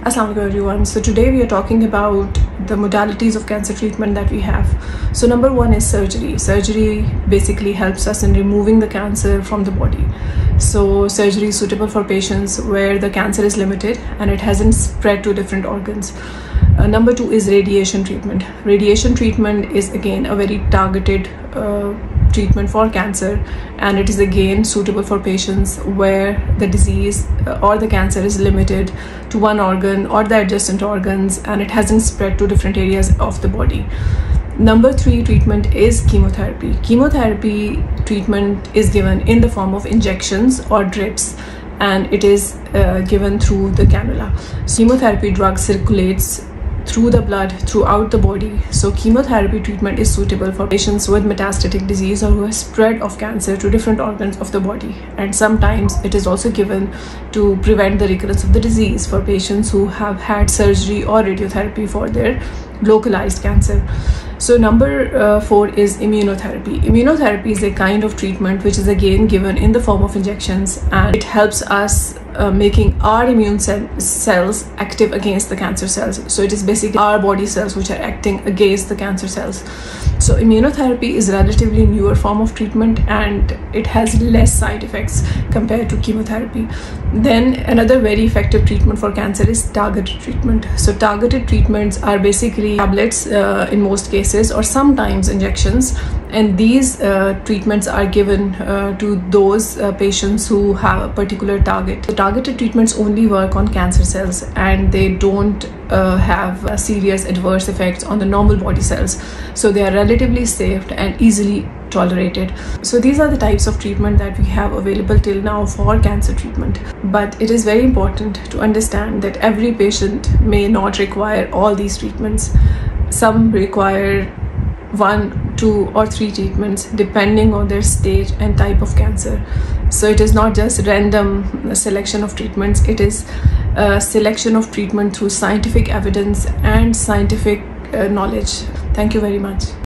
Assalamualaikum everyone. So today we are talking about the modalities of cancer treatment that we have. So number one is surgery. Surgery basically helps us in removing the cancer from the body. So surgery is suitable for patients where the cancer is limited and it hasn't spread to different organs. Uh, number two is radiation treatment. Radiation treatment is again a very targeted uh, treatment for cancer and it is again suitable for patients where the disease uh, or the cancer is limited to one organ or the adjacent organs and it hasn't spread to different areas of the body. Number three treatment is chemotherapy. Chemotherapy treatment is given in the form of injections or drips and it is uh, given through the cannula. Chemotherapy drug circulates through the blood throughout the body. So chemotherapy treatment is suitable for patients with metastatic disease or who have spread of cancer to different organs of the body. And sometimes it is also given to prevent the recurrence of the disease for patients who have had surgery or radiotherapy for their localized cancer. So number uh, four is immunotherapy. Immunotherapy is a kind of treatment which is again given in the form of injections and it helps us uh, making our immune cell cells active against the cancer cells. So it is basically our body cells which are acting against the cancer cells. So immunotherapy is relatively newer form of treatment and it has less side effects compared to chemotherapy. Then another very effective treatment for cancer is targeted treatment. So targeted treatments are basically tablets uh, in most cases or sometimes injections and these uh, treatments are given uh, to those uh, patients who have a particular target. The targeted treatments only work on cancer cells and they don't uh, have uh, serious adverse effects on the normal body cells. So they are relatively safe and easily tolerated. So these are the types of treatment that we have available till now for cancer treatment. But it is very important to understand that every patient may not require all these treatments some require one, two, or three treatments depending on their stage and type of cancer. So it is not just random selection of treatments, it is a selection of treatment through scientific evidence and scientific uh, knowledge. Thank you very much.